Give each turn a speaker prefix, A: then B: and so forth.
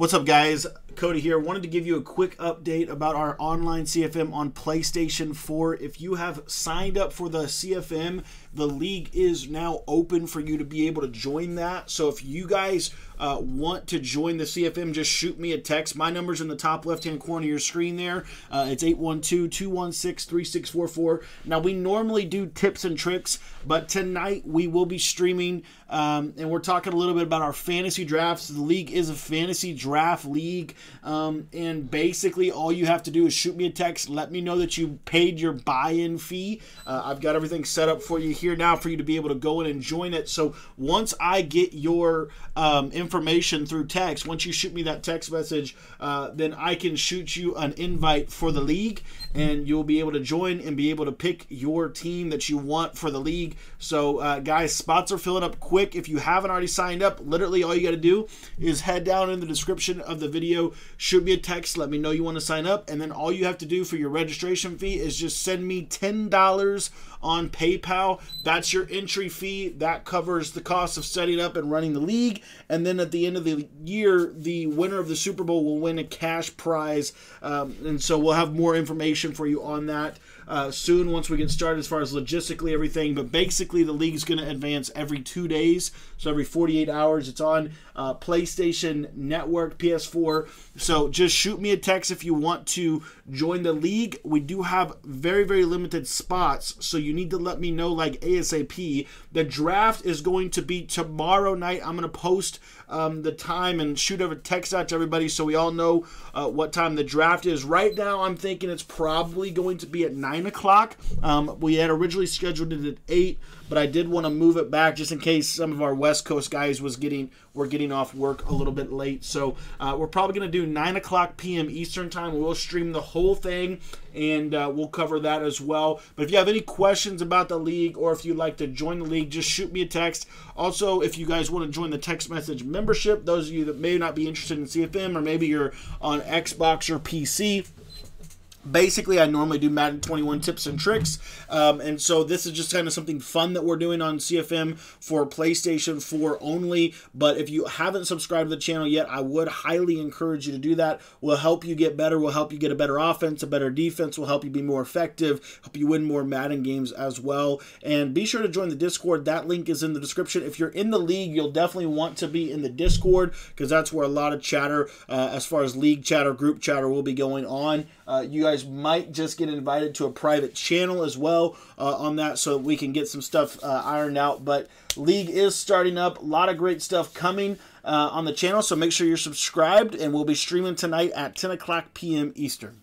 A: What's up, guys? Cody here. Wanted to give you a quick update about our online CFM on PlayStation 4. If you have signed up for the CFM, the league is now open for you to be able to join that. So if you guys uh, want to join the CFM, just shoot me a text. My number's in the top left hand corner of your screen there. Uh, it's 812 216 3644. Now, we normally do tips and tricks, but tonight we will be streaming um, and we're talking a little bit about our fantasy drafts. The league is a fantasy draft league. Um, and basically, all you have to do is shoot me a text. Let me know that you paid your buy in fee. Uh, I've got everything set up for you here now for you to be able to go in and join it. So once I get your um, information through text, once you shoot me that text message, uh, then I can shoot you an invite for the league and you'll be able to join and be able to pick your team that you want for the league. So, uh, guys, spots are filling up quick. If you haven't already signed up, literally all you got to do is head down in the description of the video, shoot me a text, let me know you want to sign up, and then all you have to do for your registration fee is just send me $10 on PayPal. That's your entry fee. That covers the cost of setting up and running the league. And then at the end of the year, the winner of the Super Bowl will win a cash prize. Um, and so we'll have more information for you on that uh, soon once we get started as far as logistically everything. But basically, the league is going to advance every two days. So every 48 hours, it's on uh, PlayStation Network, PS4. So just shoot me a text if you want to join the league. We do have very, very limited spots. So you need to let me know like ASAP. The draft is going to be tomorrow night. I'm going to post um, the time and shoot a text out to everybody so we all know uh, what time the draft is. Right now, I'm thinking it's probably going to be at 9 o'clock. Um, we had originally scheduled it at 8 but I did want to move it back just in case some of our West Coast guys was getting were getting off work a little bit late. So uh, we're probably going to do 9 o'clock p.m. Eastern time. We'll stream the whole thing and uh, we'll cover that as well. But if you have any questions about the league or if you'd like to join the league, just shoot me a text. Also, if you guys want to join the text message membership, those of you that may not be interested in CFM or maybe you're on Xbox or PC, Basically, I normally do Madden 21 tips and tricks, um, and so this is just kind of something fun that we're doing on CFM for PlayStation 4 only. But if you haven't subscribed to the channel yet, I would highly encourage you to do that. Will help you get better. Will help you get a better offense, a better defense. Will help you be more effective. Help you win more Madden games as well. And be sure to join the Discord. That link is in the description. If you're in the league, you'll definitely want to be in the Discord because that's where a lot of chatter, uh, as far as league chatter, group chatter, will be going on. Uh, you guys might just get invited to a private channel as well uh, on that so we can get some stuff uh, ironed out. But League is starting up. A lot of great stuff coming uh, on the channel. So make sure you're subscribed, and we'll be streaming tonight at 10 o'clock p.m. Eastern.